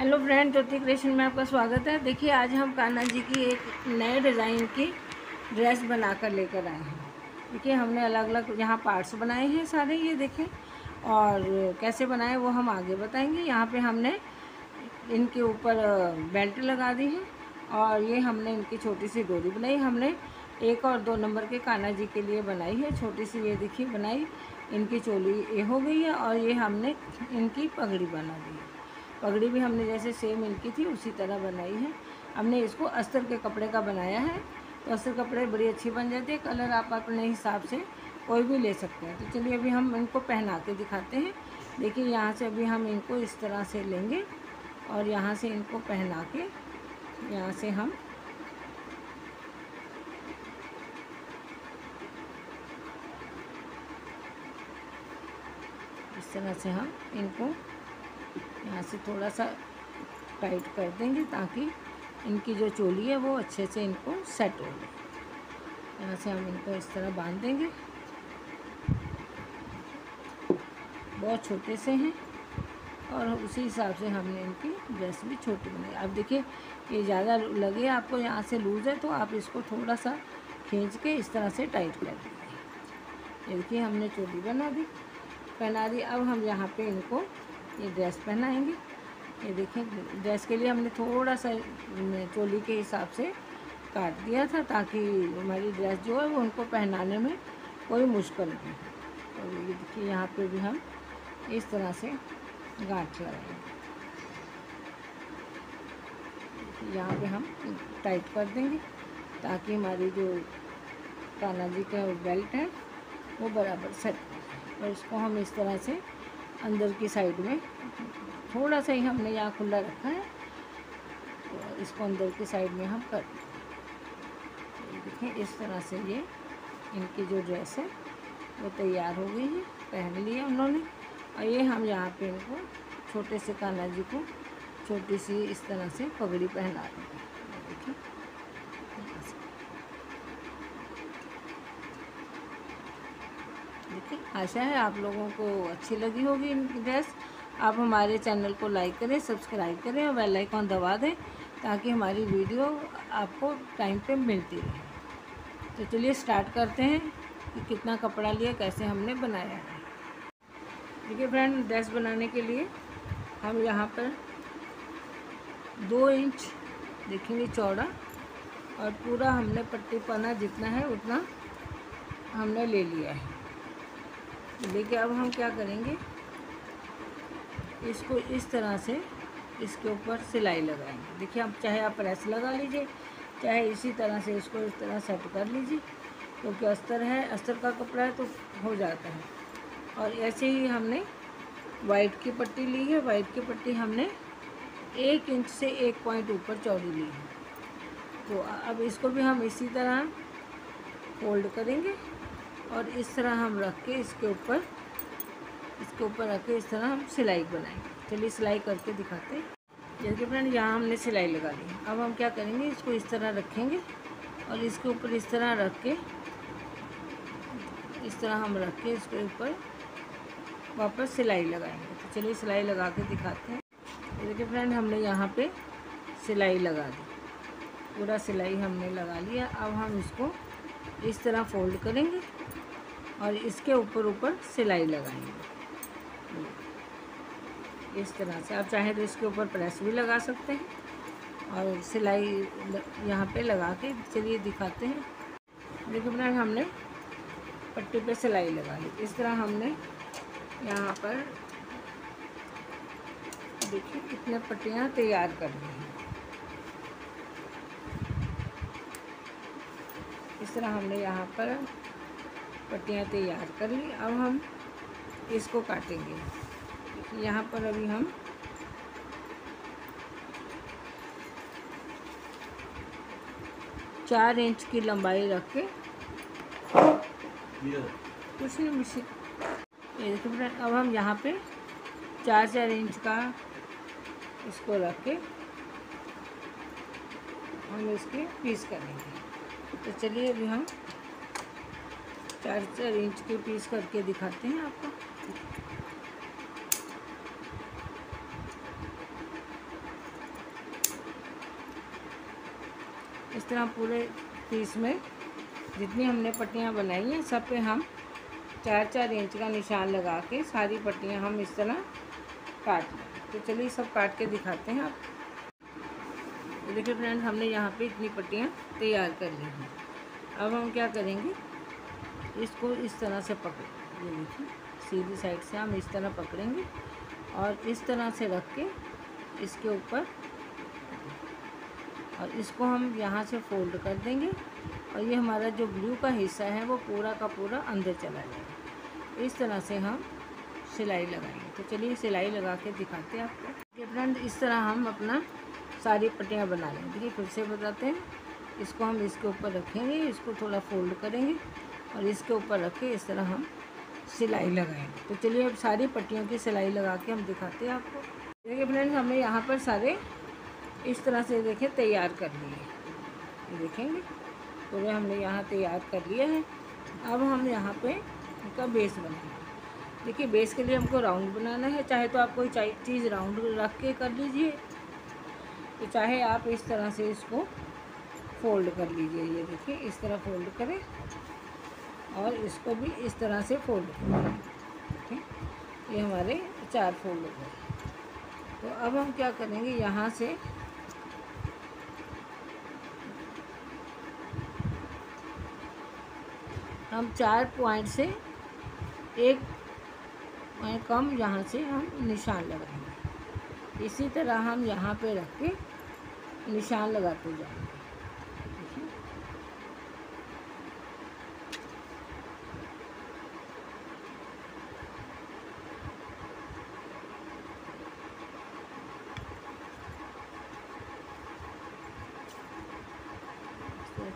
Hello friend, ज्योति creation में आपका स्वागत है। देखिए, आज हम कान्हा जी की एक नए डिज़ाइन की ड्रेस बनाकर लेकर आए हैं। देखिए, हमने अलग अलग यहाँ पार्ट्स बनाए हैं सारे, ये देखें। और कैसे बनाए, वो हम आगे बताएँगे। यहाँ पे हमने इनके ऊपर बेल्ट लगा दी है और ये हमने इनकी छोटी सी डोरी बनाई। हमने एक और दो नंबर के कान्हा जी के लिए बनाई है। छोटी सी ये देखिए, बनाई। इनकी चोली ये हो गई है और ये हमने इनकी पगड़ी बना दी है। पगड़ी भी हमने जैसे सेम इनकी थी, उसी तरह बनाई है। हमने इसको अस्तर के कपड़े का बनाया है। तो अस्तर कपड़े बड़ी अच्छी बन जाती है, कलर आप अपने हिसाब से कोई भी ले सकते हैं। तो चलिए अभी हम इनको पहना के दिखाते हैं। देखिए, यहाँ से अभी हम इनको इस तरह से लेंगे और यहाँ से इनको पहना के यहाँ से हम इस तरह से हम इनको यहाँ से थोड़ा सा टाइट कर देंगे ताकि इनकी जो चोली है वो अच्छे से इनको सेट हो जाए। यहाँ से हम इनको इस तरह बाँध देंगे। बहुत छोटे से हैं और उसी हिसाब से हमने इनकी ड्रेस भी छोटी बनाई। अब देखिए, ये ज़्यादा लगे आपको यहाँ से लूज़ है तो आप इसको थोड़ा सा खींच के इस तरह से टाइट कर ये देखिए हमने चोली बना दी। पहना दी। अब हम यहाँ पे इनको ये ड्रेस पहनाएँगे। ये देखें ड्रेस के लिए हमने थोड़ा सा चोली के हिसाब से काट दिया था ताकि हमारी ड्रेस जो है वो उनको पहनाने में कोई मुश्किल नहीं तो ये देखिए, यहाँ पे भी हम इस तरह से गांठ लगाएँगे। यहाँ पे हम टाइट कर देंगे ताकि हमारी जो कान्हा जी का बेल्ट है वो बराबर सेट और इसको हम इस तरह से अंदर की साइड में। थोड़ा सा ही हमने यहाँ खुला रखा है। तो इसको अंदर की साइड में हम कर देखें इस तरह से ये इनकी जो ड्रेस है, वो तैयार हो गई है, पहन लिया उन्होंने। और ये हम यहाँ पे इनको छोटे से कान्हा जी को छोटी सी इस तरह से पगड़ी पहना रहे हैं। देखिए देखिए आशा है आप लोगों को अच्छी लगी होगी इनकी ड्रेस। आप हमारे चैनल को लाइक करें, सब्सक्राइब करें और बेल आइकॉन दबा दें ताकि हमारी वीडियो आपको टाइम पे मिलती रहे। तो चलिए स्टार्ट करते हैं कि कितना कपड़ा लिया, कैसे हमने बनाया है। देखिए फ्रेंड, ड्रेस बनाने के लिए हम यहाँ पर दो इंच देखेंगे चौड़ा और पूरा हमने पट्टी पाना जितना है उतना हमने ले लिया है। देखिए, अब हम क्या करेंगे? इसको इस तरह से इसके ऊपर सिलाई लगाएँगे। देखिए आप चाहे आप प्रेस लगा लीजिए, चाहे इसी तरह से इसको इस तरह सेट कर लीजिए, क्योंकि तो अस्तर है, अस्तर का कपड़ा है तो हो जाता है। और ऐसे ही हमने वाइट की पट्टी ली है वाइट की पट्टी हमने एक इंच से एक पॉइंट ऊपर चौड़ी ली है। तो अब इसको भी हम इसी तरह फोल्ड करेंगे। और इस तरह हम रख के इसके ऊपर इसके ऊपर रख के इस तरह हम सिलाई बनाएँगे। चलिए सिलाई करके दिखाते हैं। जैसे फ्रेंड, यहाँ हमने सिलाई लगा ली। अब हम क्या करेंगे, इसको इस तरह रखेंगे और इसके ऊपर इस तरह रख के, इस तरह हम रख के इसके ऊपर वापस सिलाई लगाएँगे। तो चलिए सिलाई लगा के दिखाते हैं। देखिए फ्रेंड, हमने यहाँ पे सिलाई लगा दी। पूरा सिलाई हमने लगा लिया। अब हम इसको इस तरह फोल्ड करेंगे। और इसके ऊपर ऊपर सिलाई लगाएँगे। इस तरह से आप चाहें तो इसके ऊपर प्रेस भी लगा सकते हैं और सिलाई यहाँ पे लगा के चलिए दिखाते हैं। देखिए फ्रेंड हमने पट्टी पे सिलाई लगा ली। इस तरह हमने यहाँ पर देखिए कितने पट्टियाँ तैयार कर ली हैं। इस तरह हमने यहाँ पर पट्टियाँ तैयार कर ली। अब हम इसको काटेंगे। यहाँ पर अभी हम चार इंच की लंबाई रख के कुछ नहीं मिशी ये देखिए अब हम यहाँ पे चार चार इंच का इसको रख के हम इसके पीस करेंगे। तो चलिए अभी हम चार चार इंच के पीस करके दिखाते हैं आपको। इस तरह पूरे पीस में जितनी हमने पट्टियाँ बनाई हैं, सब पे हम चार चार इंच का निशान लगा के सारी पट्टियाँ हम इस तरह काट लें। तो चलिए सब काट के दिखाते हैं आप। देखिए फ्रेंड हमने यहाँ पे इतनी पट्टियाँ तैयार कर ली हैं। अब हम क्या करेंगे? इसको इस तरह से पकड़, ये देखिए सीधी साइड से हम इस तरह पकड़ेंगे और इस तरह से रख के इसके ऊपर और इसको हम यहाँ से फोल्ड कर देंगे और ये हमारा जो ब्लू का हिस्सा है वो पूरा का पूरा अंदर चला जाएगा। इस तरह से हम सिलाई लगाएँगे। तो चलिए सिलाई लगा के दिखाते हैं आपको। ये फ्रेंड, इस तरह हम अपना सारी पट्टियाँ बना लेंगे। देखिए फिर से बताते हैं। इसको हम इसके ऊपर रखेंगे, इसको थोड़ा फोल्ड करेंगे। और इसके ऊपर रख के इस तरह हम सिलाई लगाएँगे तो चलिए अब सारी पट्टियों की सिलाई लगा के हम दिखाते हैं आपको। देखिए फ्रेंड्स, हमने यहाँ पर सारे इस तरह से देखें, तैयार कर लिए देखेंगे, पूरे हमने यहाँ तैयार कर लिया है। अब हम यहाँ पे इनका बेस बनाएँगे। देखिए, बेस के लिए हमको राउंड बनाना है। चाहे तो आप कोई चीज़ राउंड रख के कर लीजिए। तो चाहे आप इस तरह से इसको फोल्ड कर लीजिए। ये देखिए, इस तरह फोल्ड करें। और इसको भी इस तरह से फोल्ड ये हमारे चार फोल्ड हो गए। तो अब हम क्या करेंगे? यहाँ से हम चार पॉइंट से एक पॉइंट कम यहाँ से हम निशान लगाएँगे। इसी तरह हम यहाँ पे रख के निशान लगाते जाएँगे।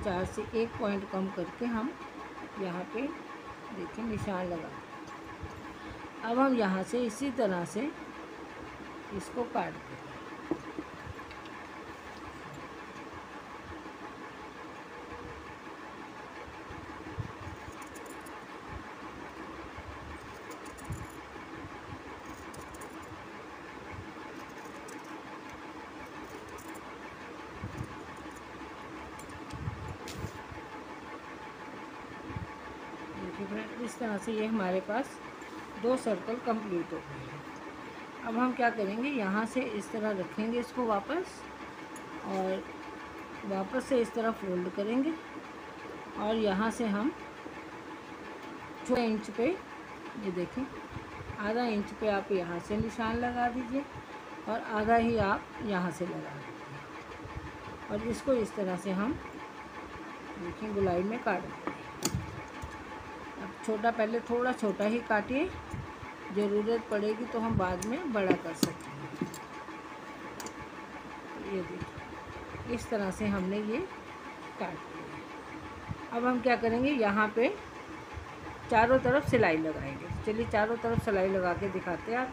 चार से एक पॉइंट कम करके हम यहाँ पे देखिए निशान लगा। अब हम यहाँ से इसी तरह से इसको काट दें इस तरह से ये हमारे पास दो सर्कल कंप्लीट हो गए। अब हम क्या करेंगे, यहाँ से इस तरह रखेंगे इसको वापस और वापस से इस तरह फोल्ड करेंगे और यहाँ से हम छः इंच पे, ये देखें, आधा इंच पे आप यहाँ से निशान लगा दीजिए और आधा ही आप यहाँ से लगा दीजिए। और इसको इस तरह से हम, देखें गुलाई में काट दें। छोटा, पहले थोड़ा छोटा ही काटिए। ज़रूरत पड़ेगी तो हम बाद में बड़ा कर सकते हैं। ये देखिए, इस तरह से हमने ये काट दिया अब हम क्या करेंगे, यहाँ पे चारों तरफ़ सिलाई लगाएँगे। चलिए, चारों तरफ़ सिलाई लगा के दिखाते हैं आप।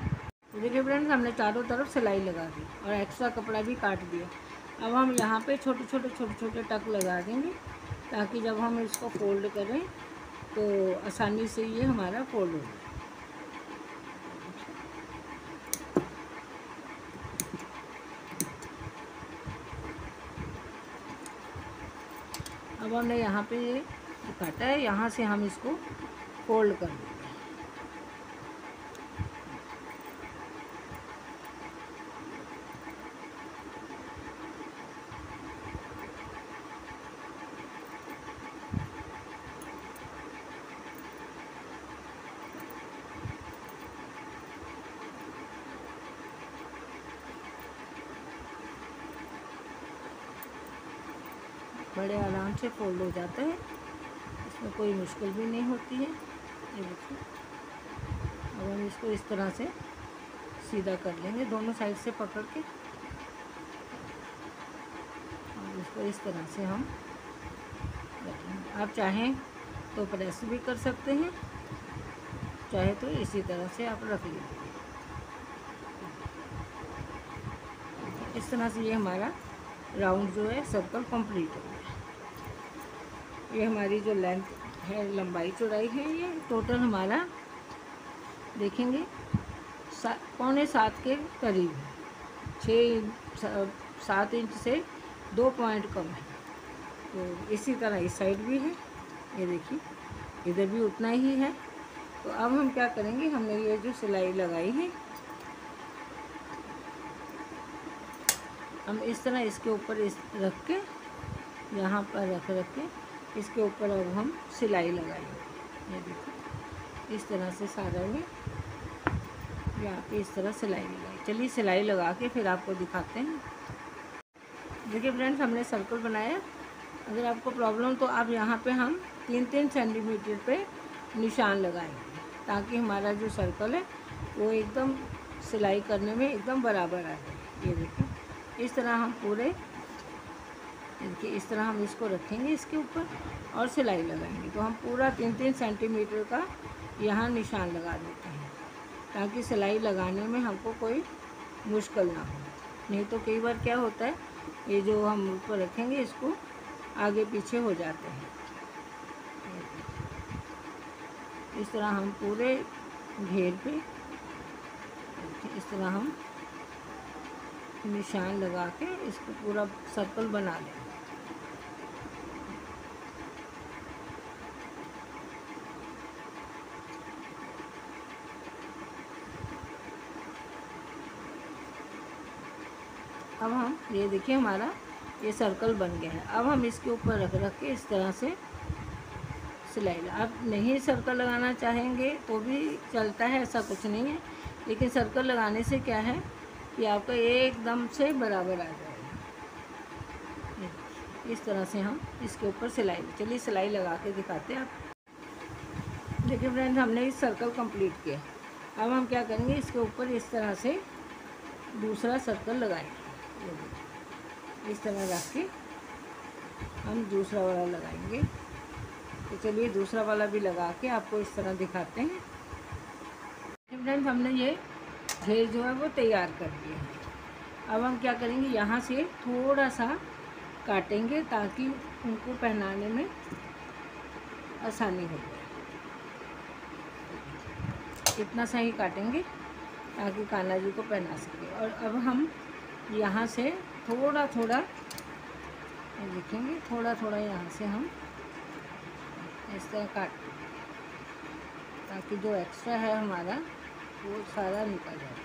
देखिए फ्रेंड्स हमने चारों तरफ़ सिलाई लगा दी और एक्स्ट्रा कपड़ा भी काट दिया। अब हम यहाँ पे छोटे छोटे छोटे छोटे टक लगा देंगे, ताकि जब हम इसको फोल्ड करें तो आसानी से ये हमारा फोल्ड हो अब हमने यहाँ पे ये काटा है, यहाँ से हम इसको फोल्ड कर देंगे बड़े आराम से फोल्ड हो जाता है। इसमें कोई मुश्किल भी नहीं होती है। ये देखिए। अब हम इसको इस तरह से सीधा कर लेंगे दोनों साइड से पकड़ के। और इसको इस तरह से हम रखेंगे। आप चाहें तो प्रेस भी कर सकते हैं। चाहे तो इसी तरह से आप रख लीजिए। इस तरह से ये हमारा राउंड जो है सर्कल कंप्लीट हो ये हमारी जो लेंथ है लंबाई चौड़ाई है ये टोटल हमारा देखेंगे सा, पौने सात के करीब छः सात इंच से दो पॉइंट कम है। तो इसी तरह इस साइड भी है। ये देखिए इधर भी उतना ही है। तो अब हम क्या करेंगे हमने ये जो सिलाई लगाई है हम इस तरह इसके ऊपर इस रख के यहाँ पर रख रख के इसके ऊपर अब हम सिलाई लगाएँगे। ये देखो, इस तरह से सारा में यहाँ पे इस तरह सिलाई लगाई। चलिए सिलाई लगा के फिर आपको दिखाते हैं। देखिए फ्रेंड्स, हमने सर्कल बनाया। अगर आपको प्रॉब्लम तो आप यहाँ पे हम तीन तीन सेंटीमीटर पे निशान लगाएँगे, ताकि हमारा जो सर्कल है, वो एकदम सिलाई करने में एकदम बराबर आए। ये देखिए इस तरह हम पूरे देखिए इस तरह हम इसको रखेंगे इसके ऊपर और सिलाई लगाएँगे। तो हम पूरा तीन तीन सेंटीमीटर का यहाँ निशान लगा देते हैं, ताकि सिलाई लगाने में हमको कोई मुश्किल ना हो। नहीं तो कई बार क्या होता है, ये जो हम ऊपर रखेंगे इसको आगे पीछे हो जाते हैं। इस तरह हम पूरे घेर पे इस तरह हम निशान लगा के इसको पूरा सर्कल बना लें अब हम ये देखिए हमारा ये सर्कल बन गया है। अब हम इसके ऊपर रख रख के इस तरह से सिलाई आप नहीं सर्कल लगाना चाहेंगे तो भी चलता है, ऐसा कुछ नहीं है। लेकिन सर्कल लगाने से क्या है कि आपका एकदम से बराबर आ जाएगा। इस तरह से हम इसके ऊपर सिलाई, चलिए सिलाई लगा के दिखाते हैं आप। देखिए फ्रेंड हमने इस सर्कल कंप्लीट किया अब हम क्या करेंगे, इसके ऊपर इस तरह से दूसरा सर्कल लगाएँगे। इस तरह रख के हम दूसरा वाला लगाएँगे। तो चलिए दूसरा वाला भी लगा के आपको इस तरह दिखाते हैं। फ्रेंड्स हमने ये घेर जो है वो तैयार कर दिया है। अब हम क्या करेंगे, यहाँ से थोड़ा सा काटेंगे ताकि उनको पहनाने में आसानी हो जाए। इतना सा ही काटेंगे ताकि कान्हा जी को पहना सके। और अब हम यहाँ से थोड़ा थोड़ा ये देखेंगे थोड़ा थोड़ा यहाँ से हम इस तरह काट, ताकि जो एक्स्ट्रा है हमारा, वो सारा निकल जाए।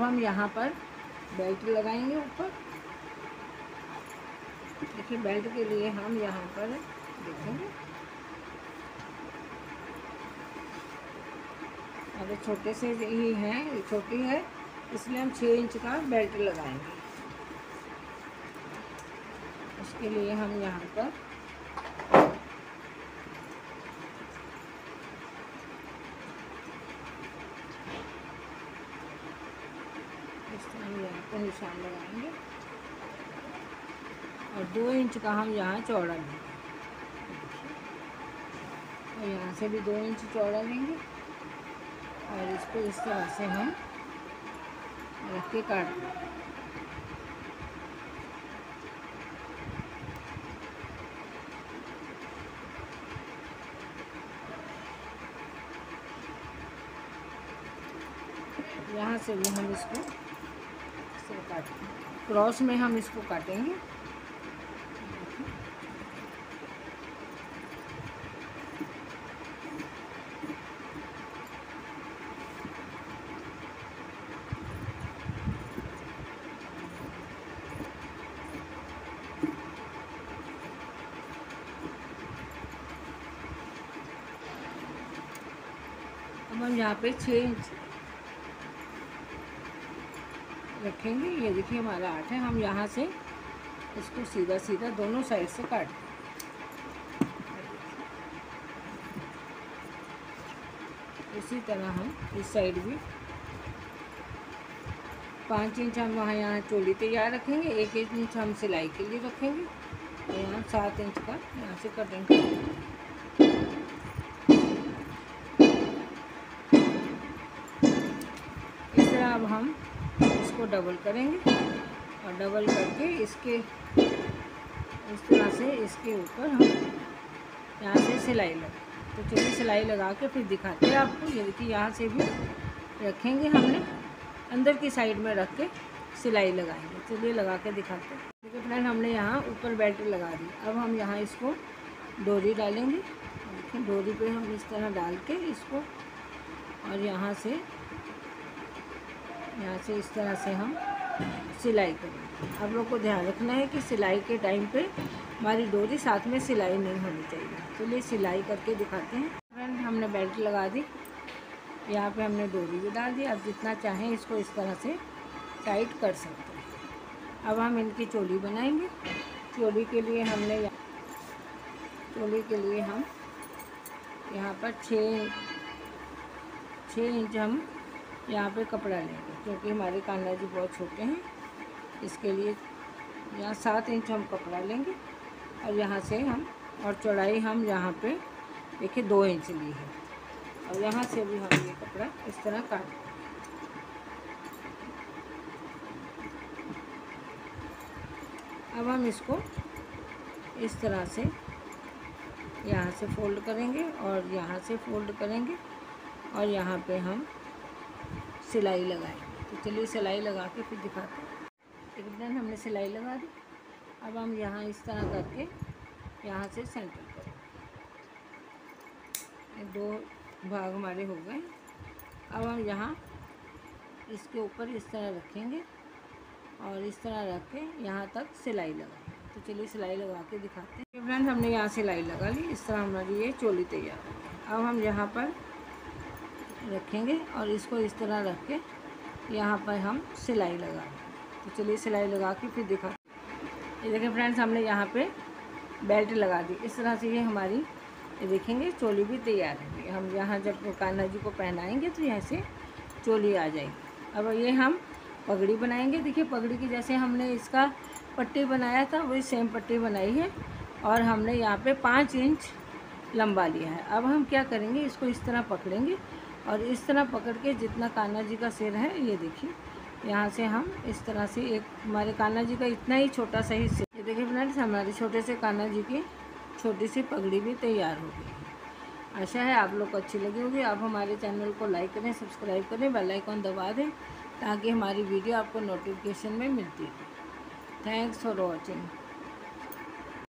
अब हम यहाँ पर बेल्ट लगाएँगे ऊपर। देखिए बेल्ट के लिए हम यहाँ पर देखेंगे। अगर छोटे से ही हैं छोटी है, इसलिए हम छः इंच का बेल्ट लगाएँगे। उसके लिए हम यहाँ पर पे निशान लगाएँगे। और दो इंच का हम यहाँ चौड़ा लेंगे। और यहाँ से भी दो इंच चौड़ा लेंगे। और इसको इस तरह से हम रख के काट देंगे। यहाँ से भी हम इसको काट। क्रॉस में हम इसको काटेंगे। हम यहाँ पे छः इंच रखेंगे। ये देखिए हमारा आठ है, हम यहाँ से इसको सीधा सीधा दोनों साइड से काट इसी तरह हम इस साइड भी पाँच इंच हम वहाँ यहाँ चोली तैयार रखेंगे एक एक इंच हम सिलाई के लिए रखेंगे और यहाँ सात इंच का यहाँ से कटिंग करेंगे। इस तरह अब हम इसको डबल करेंगे और डबल करके इसके, इस तरह से इसके ऊपर हम यहाँ से सिलाई लगा तो चलिए सिलाई लगा के फिर दिखाते हैं आपको। ये देखिए, यहाँ से भी रखेंगे हमने, अंदर की साइड में रख के सिलाई लगाएँगे। चलिए लगा के दिखाते हैं। देखिए फ्रेंड हमने यहाँ ऊपर बेल्ट लगा दी। अब हम यहाँ इसको डोरी डालेंगे। देखिए, डोरी पे हम इस तरह डाल के इसको और यहाँ से यहाँ से इस तरह से हम सिलाई करेंगे। आप लोग को ध्यान रखना है कि सिलाई के टाइम पे हमारी डोरी साथ में सिलाई नहीं होनी चाहिए। चलिए सिलाई करके दिखाते हैं। फ्रेंड, हमने बेल्ट लगा दी। यहाँ पे हमने डोरी भी डाल दी। अब जितना चाहें इसको इस तरह से टाइट कर सकते हैं। अब हम इनकी चोली बनाएँगे। चोली के लिए हमने चोली के लिए हम यहाँ पर छः छः इंच हम यहाँ पे कपड़ा लेंगे, क्योंकि हमारे कान्हा जी बहुत छोटे हैं। इसके लिए यहाँ सात इंच हम कपड़ा लेंगे। और यहाँ से हम, और चौड़ाई हम यहाँ पे, देखिए, दो इंच ली है। और यहाँ से भी हम ये कपड़ा इस तरह काट अब हम इसको इस तरह से यहाँ से फोल्ड करेंगे और यहाँ से फोल्ड करेंगे। और यहाँ पे हम सिलाई लगाएँगे तो चलिए सिलाई लगा के फिर दिखाते हैं। एक दिन हमने सिलाई लगा दी। अब हम यहाँ इस तरह करके यहाँ से सेंटर करें दो भाग हमारे हो गए। अब हम यहाँ इसके ऊपर इस तरह रखेंगे और इस तरह रख के यहाँ तक सिलाई लगा। तो चलिए सिलाई लगा के दिखाते हैं। फ्रेंड हमने यहाँ सिलाई लगा ली। इस तरह हमारी ये चोली तैयार हो अब हम यहाँ पर रखेंगे और इसको इस तरह रख के यहाँ पर हम सिलाई लगा तो चलिए सिलाई लगा के फिर दिखा ये देखें फ्रेंड्स, हमने यहाँ पे बेल्ट लगा दी। इस तरह से ये हमारी, ये देखेंगे, चोली भी तैयार है। हम यहाँ जब कान्हा जी को पहनाएँगे तो यहाँ से चोली आ जाएगी। अब ये हम पगड़ी बनाएँगे। देखिए, पगड़ी की जैसे हमने इसका पट्टी बनाया था, वही सेम पट्टी बनाई है और हमने यहाँ पे पाँच इंच लंबा लिया है। अब हम क्या करेंगे, इसको इस तरह पकड़ेंगे। और इस तरह पकड़ के जितना कान्हा जी का सिर है, ये देखिए। यहाँ से हम इस तरह से एक, हमारे कान्हा जी का इतना ही छोटा सा ही सिर। ये देखिए फ्रेंड्स, हमारे छोटे से कान्हा जी की छोटी सी पगड़ी भी तैयार हो गई। आशा है आप लोग को अच्छी लगी होगी। आप हमारे चैनल को लाइक करें, सब्सक्राइब करें, बेल आइकॉन दबा दें, ताकि हमारी वीडियो आपको नोटिफिकेशन में मिलती है थैंक्स फॉर वॉचिंग।